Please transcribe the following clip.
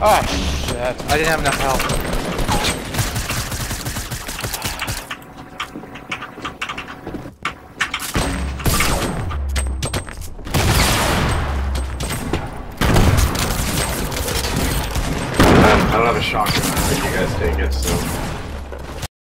Oh shit! I didn't have enough health. I don't have a shotgun. I think you guys take it, so.